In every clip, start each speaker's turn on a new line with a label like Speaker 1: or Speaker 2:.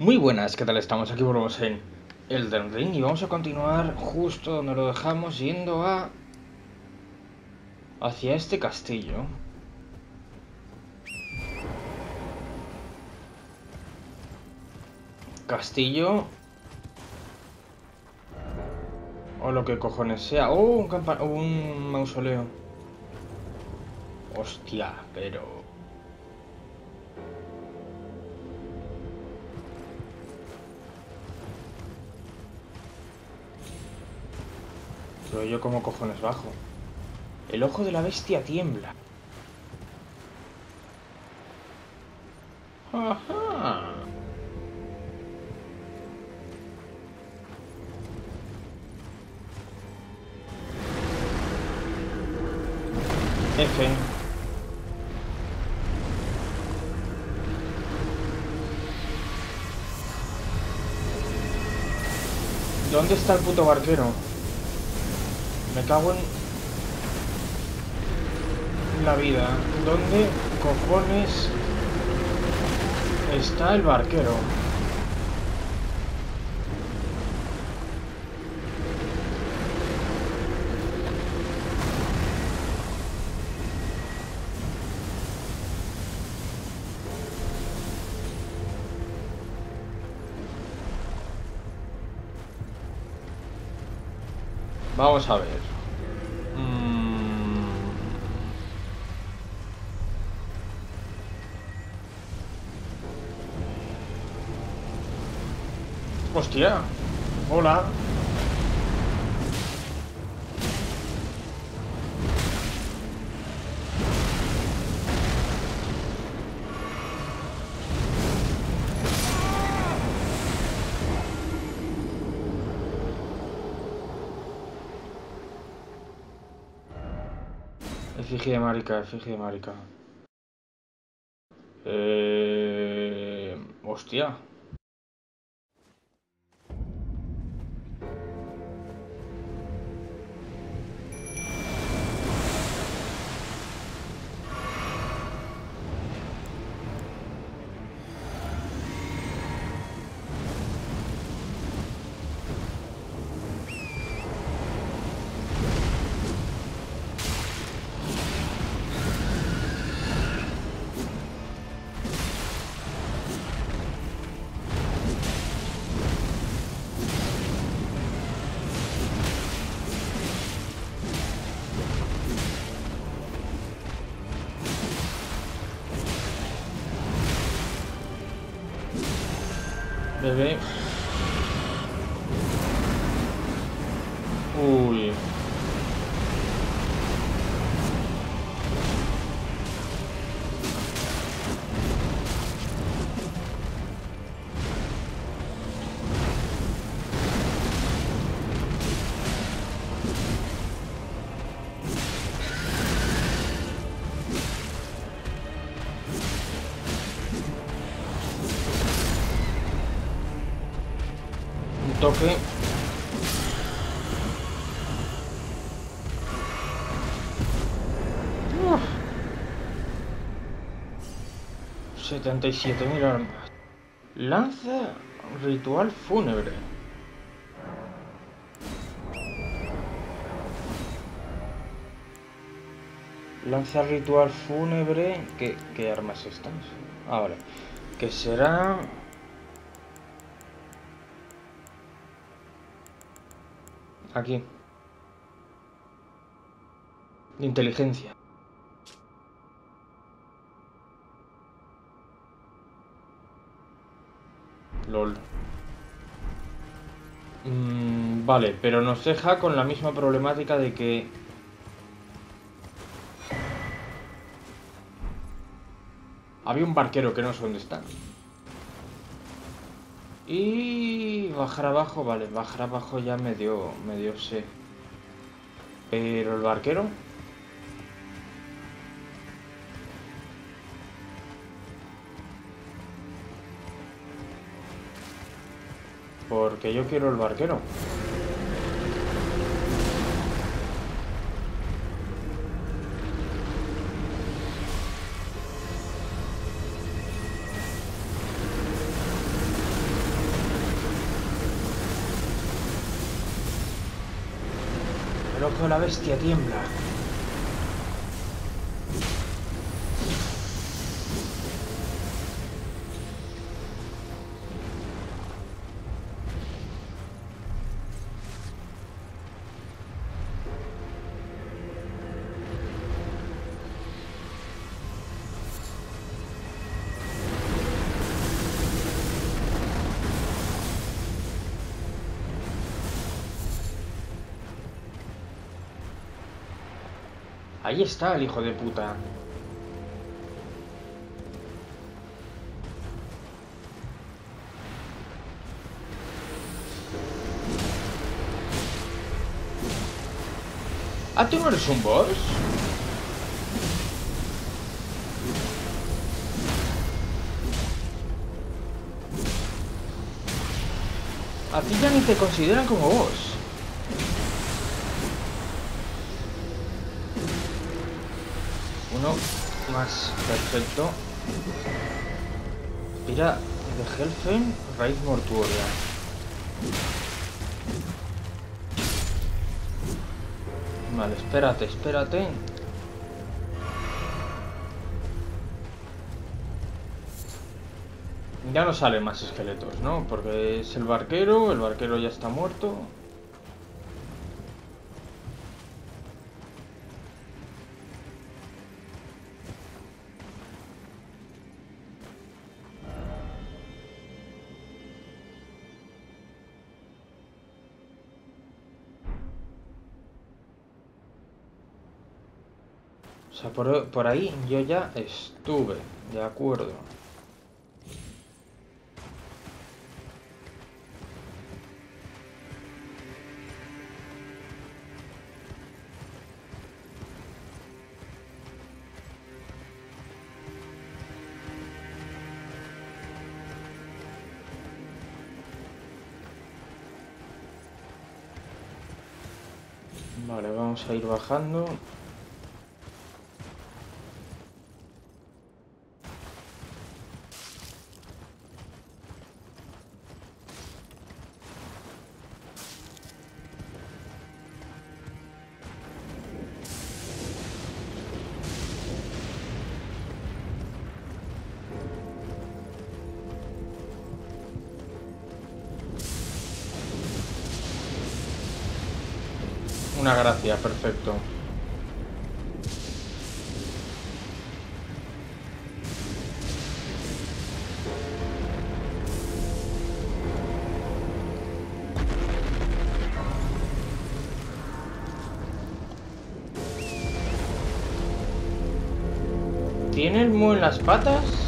Speaker 1: Muy buenas, ¿qué tal estamos? Aquí volvemos en Elden Ring y vamos a continuar justo donde lo dejamos yendo a... hacia este castillo. Castillo... O lo que cojones sea. ¡Oh! Un, un mausoleo. Hostia, pero... Pero yo como cojones bajo. El ojo de la bestia tiembla. Ajá. F. ¿Dónde está el puto barquero? Me cago en la vida. ¿Dónde cojones está el barquero? Vamos a ver. Mm. Hostia. Hola. Efigie marica, efigie de marica. Eh... Hostia. 对，因 Un toque. Uf. 77.000 armas. Lanza ritual fúnebre. Lanza ritual fúnebre. ¿Qué, qué armas estas? Ahora. Que será. Aquí. De inteligencia. LOL. Mm, vale, pero nos deja con la misma problemática de que... Había un barquero que no sé dónde está. Y bajar abajo, vale, bajar abajo ya me dio, me dio sé. Pero el barquero. Porque yo quiero el barquero. El ojo de la bestia tiembla. Ahí está el hijo de puta. ¿Ah, tú no eres un boss? A ti ya ni te consideran como boss. Más, perfecto. Mira, de Helfen, raíz mortuoria. Vale, espérate, espérate. Ya no salen más esqueletos, ¿no? Porque es el barquero, el barquero ya está muerto. Por, ahí yo ya estuve, de acuerdo. Vale, vamos a ir bajando. Una gracia, perfecto. ¿Tiene el mu en las patas?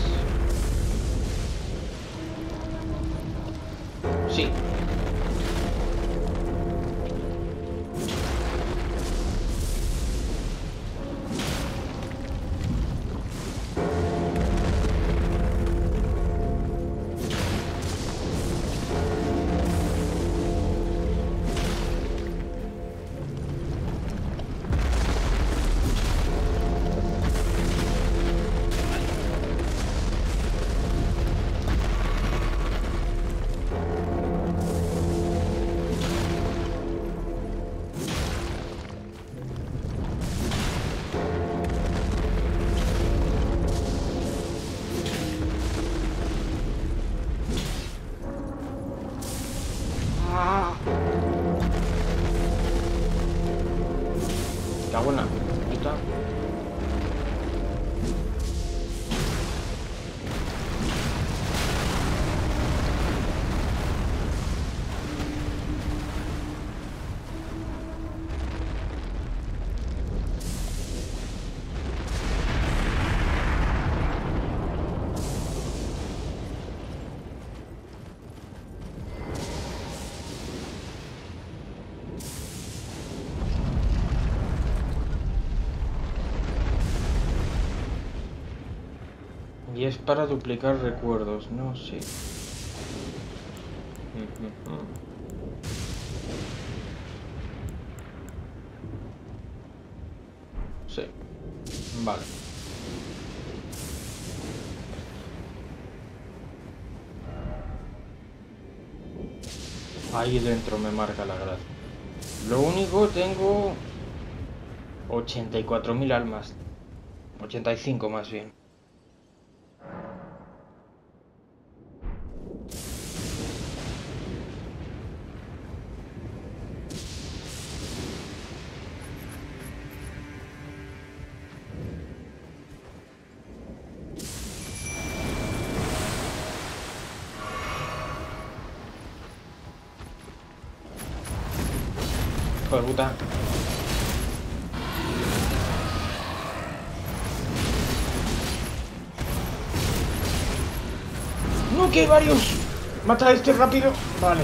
Speaker 1: Es para duplicar recuerdos, ¿no? Sí. Sí. Vale. Ahí dentro me marca la gracia. Lo único, tengo 84.000 almas. 85 más bien. Que hay varios. Mata a este rápido. Vale.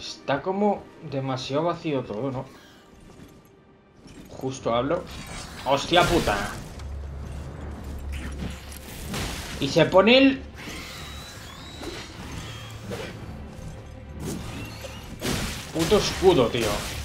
Speaker 1: Está como demasiado vacío todo, ¿no? Justo hablo. ¡Hostia puta! Y se pone el... Puto escudo, tío.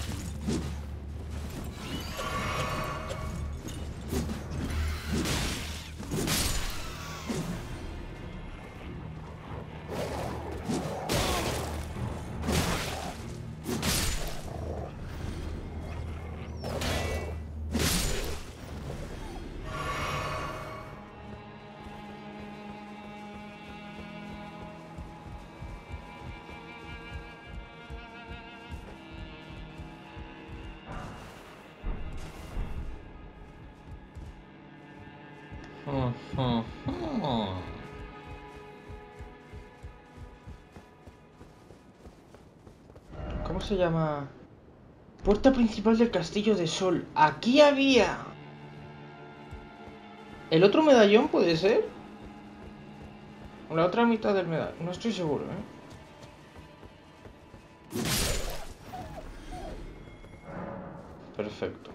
Speaker 1: Se llama? Puerta principal del Castillo de Sol. Aquí había... ¿El otro medallón puede ser? La otra mitad del medallón. No estoy seguro, ¿eh? Perfecto.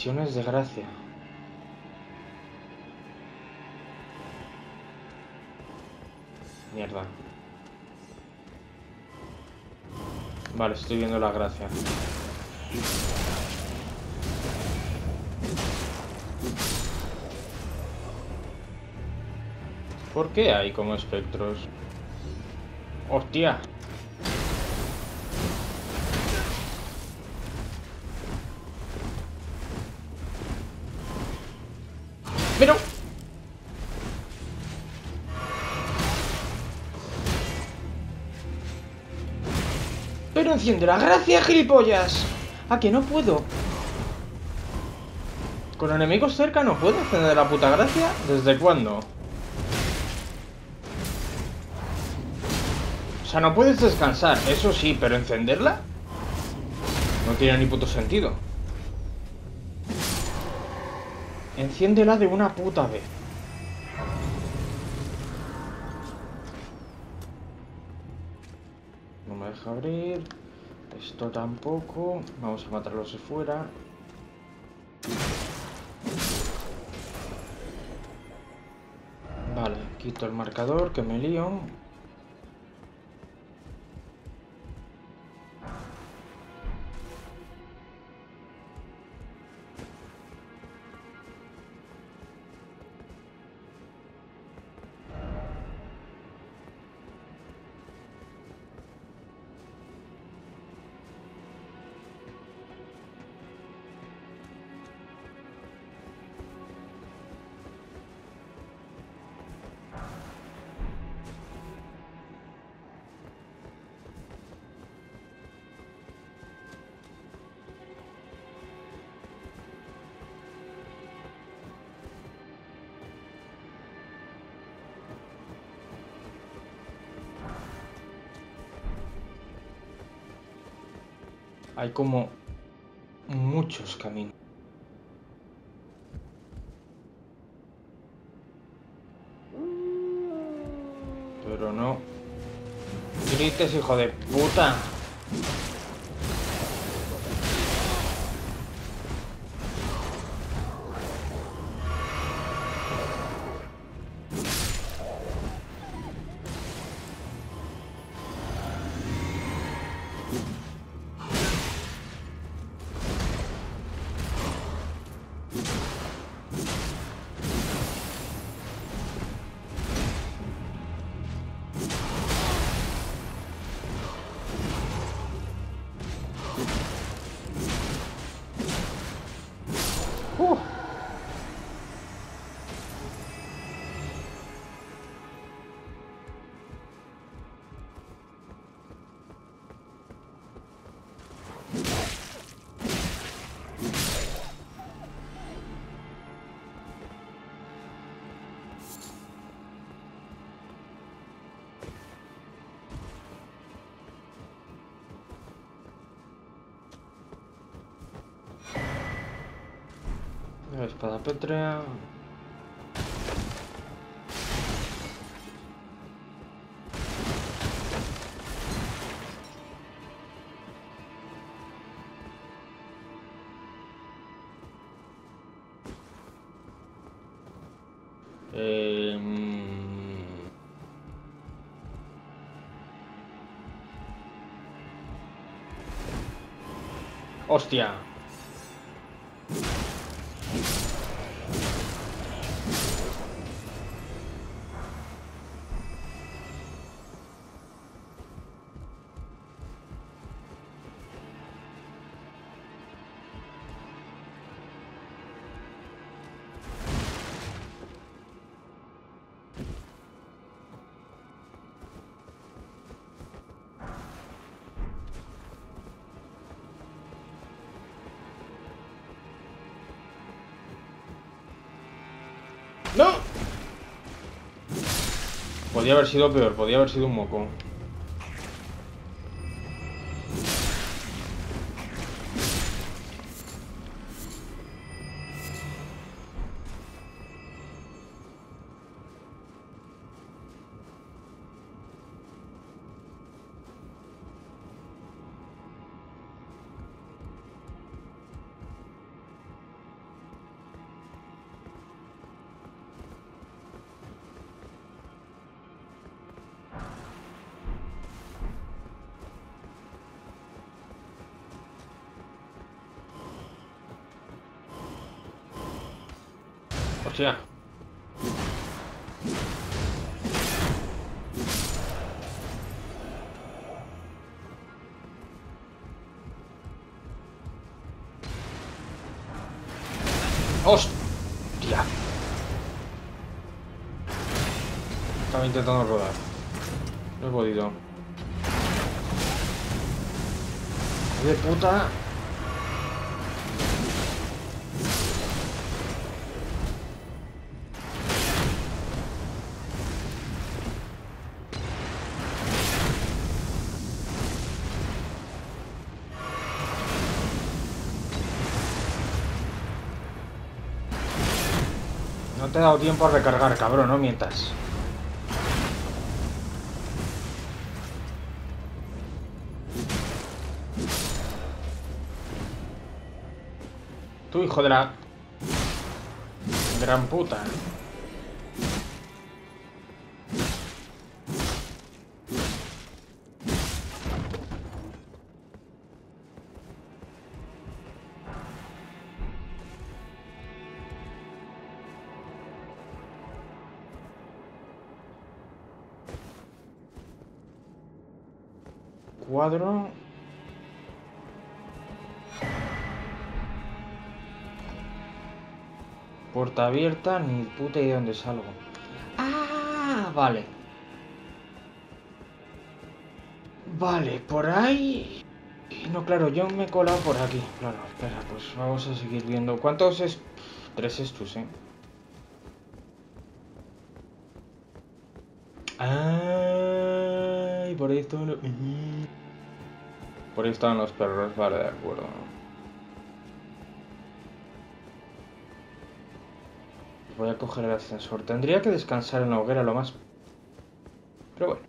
Speaker 1: Visiones de gracia. Mierda. Vale, estoy viendo la gracia. ¿Por qué hay como espectros? ¡Hostia! Pero enciende la gracia, gilipollas. ¿A que no puedo? ¿Con enemigos cerca no puedo encender la puta gracia? ¿Desde cuándo? O sea, no puedes descansar, eso sí, pero encenderla no tiene ni puto sentido. Enciéndela de una puta vez. Abrir. Esto tampoco. Vamos a matarlos de fuera. Vale, quito el marcador que me lío. Hay como muchos caminos. Pero no. Grites, hijo de puta. Espada pétrea. Eh, mm. Hostia. ¡No! Podía haber sido peor, podía haber sido un moco. Intentando rodar. No he podido. ¡De puta! No te he dado tiempo a recargar, cabrón, no mientas. Hijo de la... Gran puta. Puerta abierta, ni puta idea dónde salgo. Ah, vale. Vale, por ahí... No, claro, yo me he colado por aquí. Claro, espera, pues vamos a seguir viendo. ¿Cuántos es...? Tres estos, ¿eh? Ay, por esto lo... Por ahí estaban los perros, vale, de acuerdo. Voy a coger el ascensor. Tendría que descansar en la hoguera lo más... Pero bueno.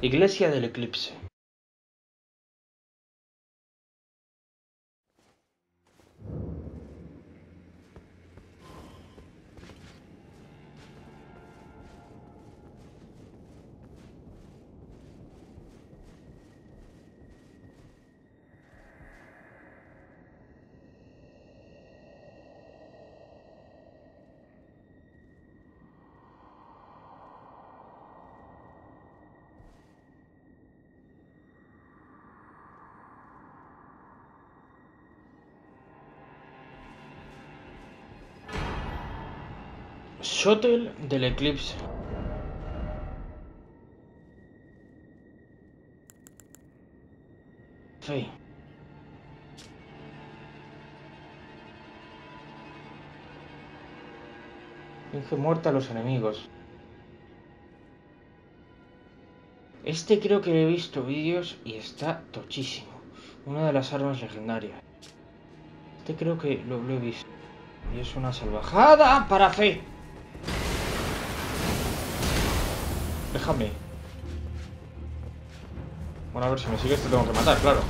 Speaker 1: Iglesia del Eclipse. Shuttle del Eclipse. Fey. Finge muerta a los enemigos. Este creo que he visto vídeos y está tochísimo. Una de las armas legendarias. Este creo que lo, lo he visto. Y es una salvajada para fe. Déjame. Bueno, a ver, si me sigues te tengo que matar, claro.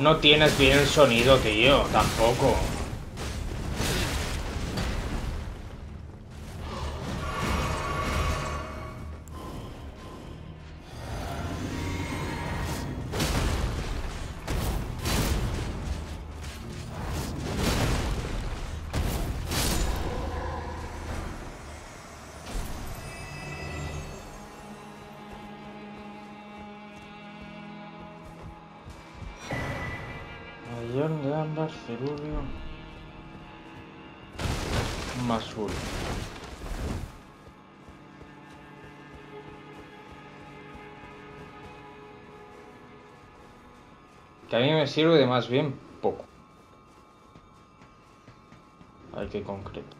Speaker 1: No tienes bien sonido, tío. Tampoco. Ambas, cerúleo. Más uno. Que a mí me sirve de más bien poco. Hay que concreto.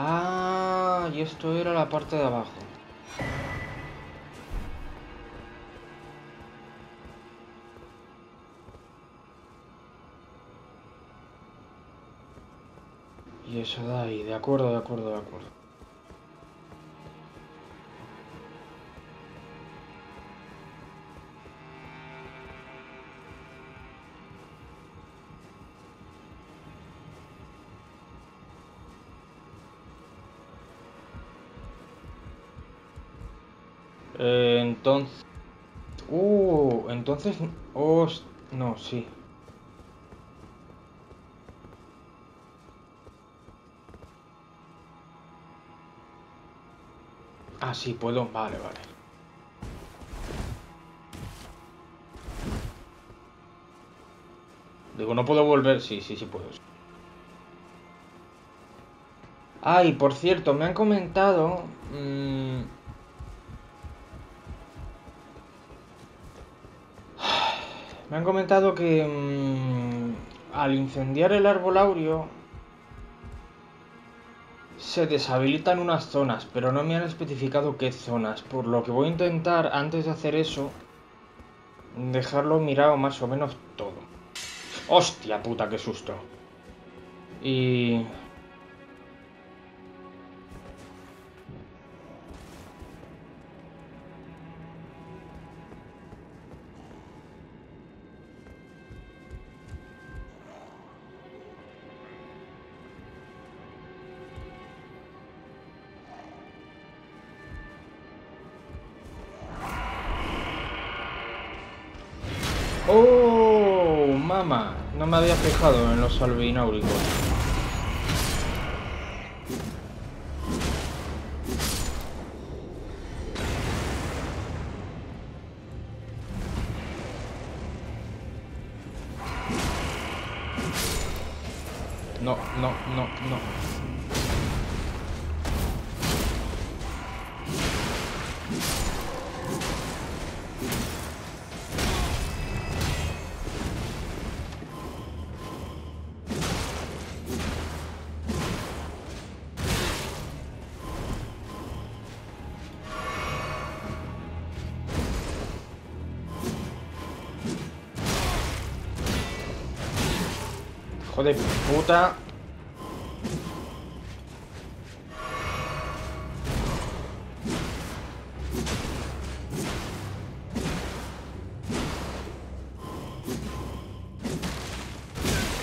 Speaker 1: Ah, y esto era la parte de abajo. Y eso da ahí, de acuerdo, de acuerdo, de acuerdo. Entonces... Oh, no, sí. Ah, sí, puedo. Vale, vale. Digo, no puedo volver. Sí, sí, sí puedo. Ay, por cierto, me han comentado... Mmm, Me han comentado que mmm, al incendiar el árbol áureo se deshabilitan unas zonas, pero no me han especificado qué zonas, por lo que voy a intentar antes de hacer eso dejarlo mirado más o menos todo. ¡Hostia puta, qué susto! Y en los albináuricos. No, no, no, no. De puta.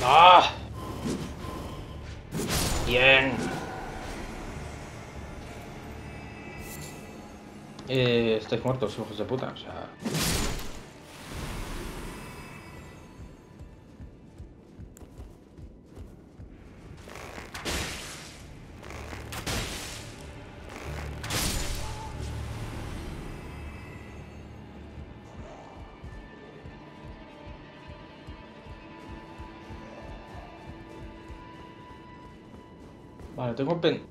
Speaker 1: ¡Ah! Bien. Eh, estáis muertos, hijos de puta. O sea... Vale, tengo pen...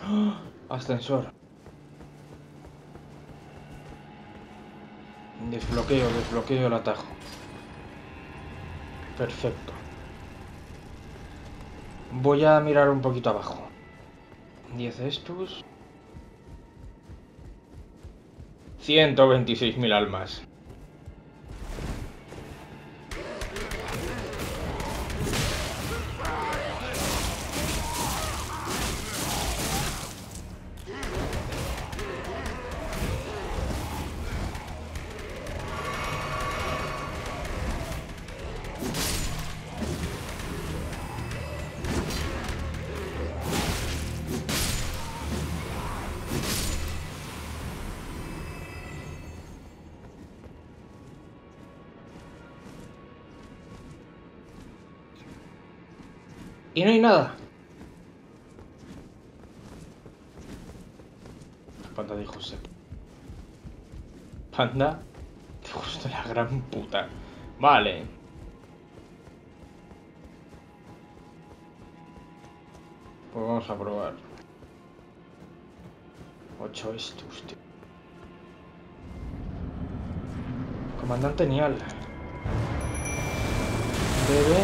Speaker 1: ¡Ah! Ascensor. Desbloqueo, desbloqueo el atajo. Perfecto. Voy a mirar un poquito abajo. 10 estos. 126.000 almas. Anda, justo la gran puta. Vale. Pues vamos a probar. ocho estos, tío. Comandante Nial. Debe...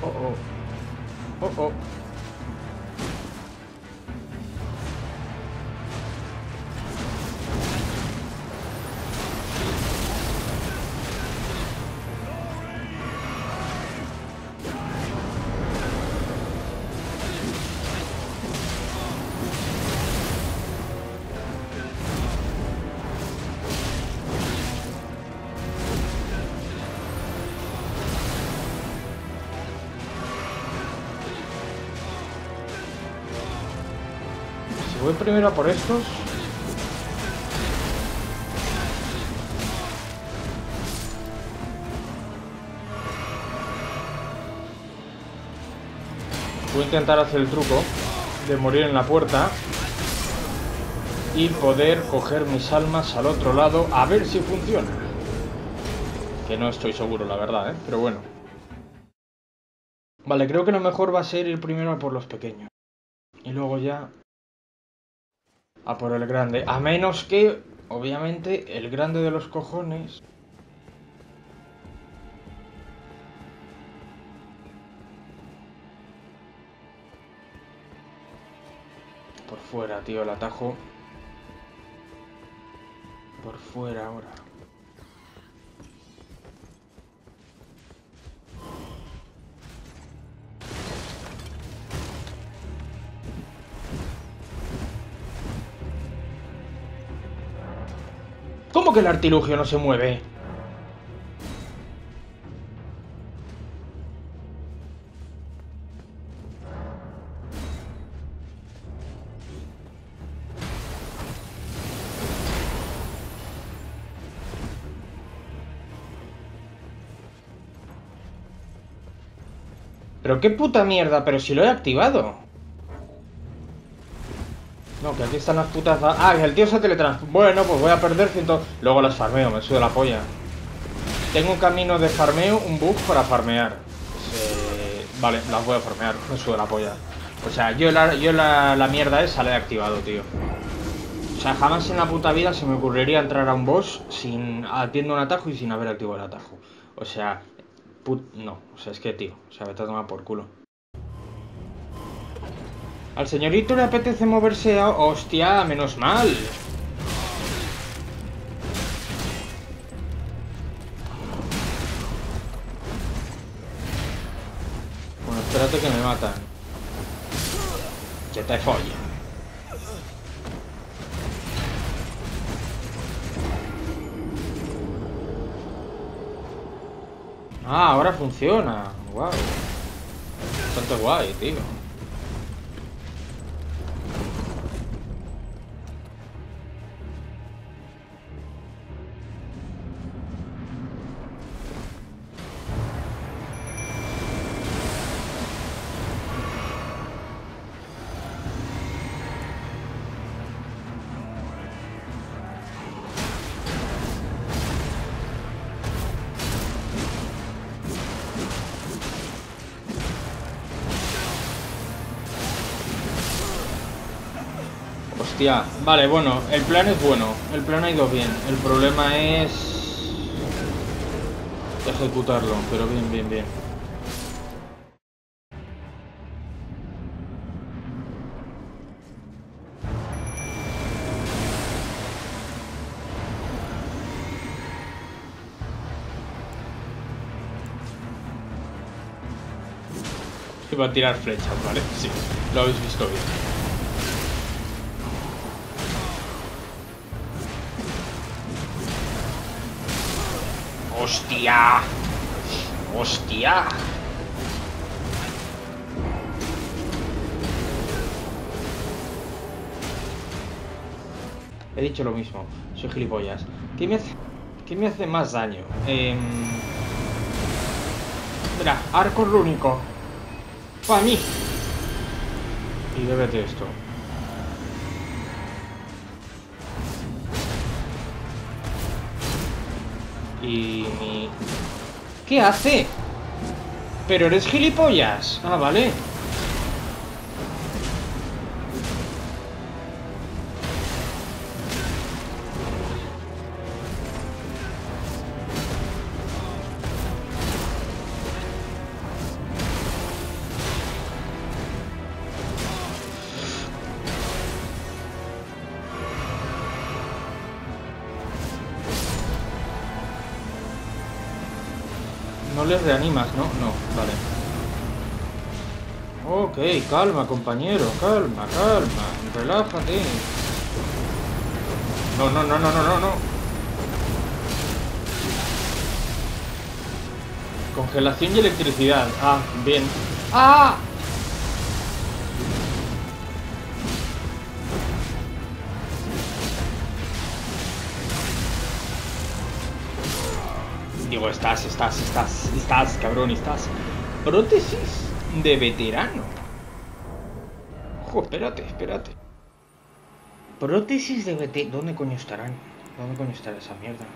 Speaker 1: Oh, oh. Oh, oh. Por estos... Voy a intentar hacer el truco de morir en la puerta y poder coger mis almas al otro lado a ver si funciona. Que no estoy seguro, la verdad, ¿eh? Pero bueno. Vale, creo que lo mejor va a ser ir primero por los pequeños. Y luego ya a por el grande. A menos que, obviamente, el grande de los cojones... Por fuera, tío, el atajo. Por fuera ahora. ¿Cómo que el artilugio no se mueve? Pero qué puta mierda, pero si lo he activado. No, que aquí están las putas... Ah, que el tío se teletransporta. Bueno, pues voy a perder ciento... Luego las farmeo, me suda la polla. Tengo un camino de farmeo, un bug para farmear. Vale, las voy a farmear, me suda la polla. O sea, yo la, yo la, la mierda esa la he activado, tío. O sea, jamás en la puta vida se me ocurriría entrar a un boss sin haciendo un atajo y sin haber activado el atajo. O sea, put... no, o sea, es que, tío, o sea, vete a tomar por culo. Al señorito le apetece moverse a... ¡Hostia! ¡Menos mal! Bueno, espérate que me matan. Que te follen. Ah, ahora funciona. Wow. Bastante guay, tío. Vale, bueno, el plan es bueno, el plan ha ido bien, el problema es ejecutarlo, pero bien, bien, bien. Iba a tirar flechas, ¿vale? Sí, lo habéis visto bien. ¡Hostia! ¡Hostia! He dicho lo mismo, soy gilipollas. ¿Qué me hace, qué me hace más daño? Eh... Mira, arco rúnico. Para mí. Y bébete esto. Y. ¿Qué hace? Pero eres gilipollas. Ah, vale. Les reanimas, ¿no? No, vale. Ok, calma, compañero, calma, calma. Relájate. No, no, no, no, no, no, no. Congelación y electricidad. Ah, bien. ¡Ah! Estás, estás, estás, estás, cabrón, estás. Prótesis de veterano. Ojo, espérate, espérate. Prótesis de veterano. ¿Dónde coño estarán? ¿Dónde coño estará esa mierda?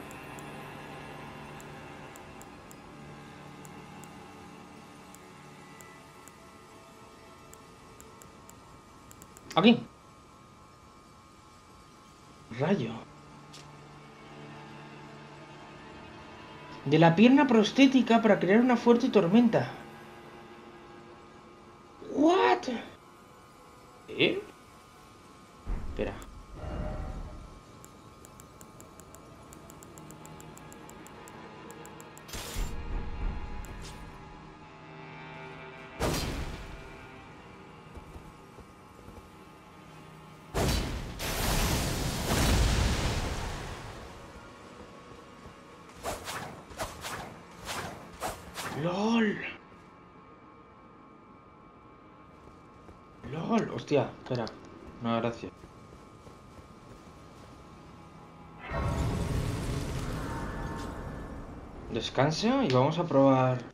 Speaker 1: Aquí. Rayo. De la pierna prostética para crear una fuerte tormenta. Hostia, espera. No, gracias. Descansa y vamos a probar.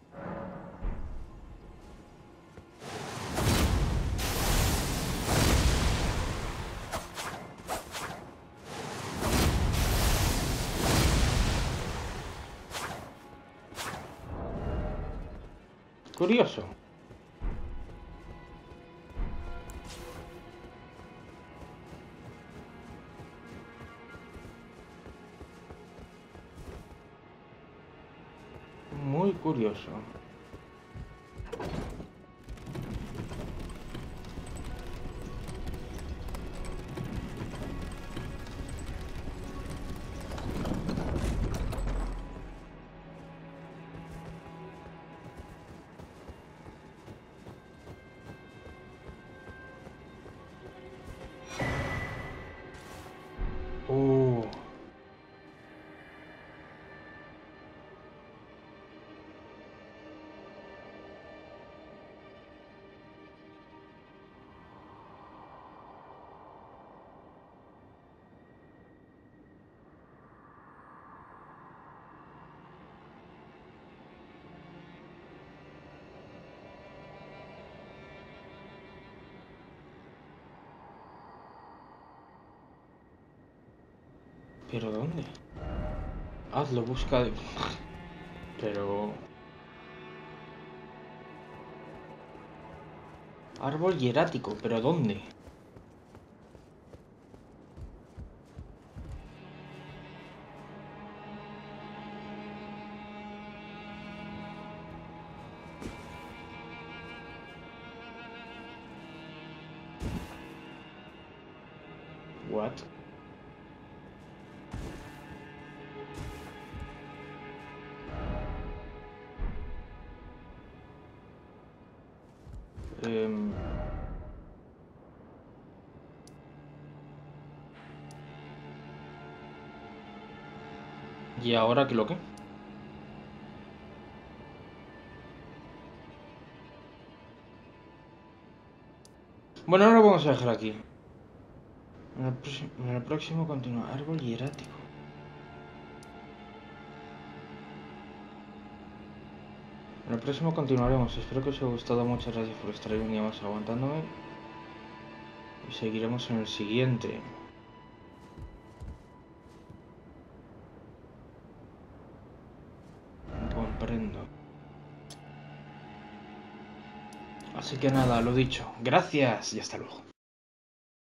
Speaker 1: Curioso. Hazlo, busca... de- Pero... Árbol hierático, ¿pero dónde? Ahora qué lo que? Bueno, ahora lo vamos a dejar aquí. En el, próximo- en el. Árbol hierático. En el próximo continuaremos. Espero que os haya gustado. Muchas gracias por estar ahí un día más aguantándome. Y seguiremos en el siguiente. Así que nada, lo dicho. Gracias y hasta luego.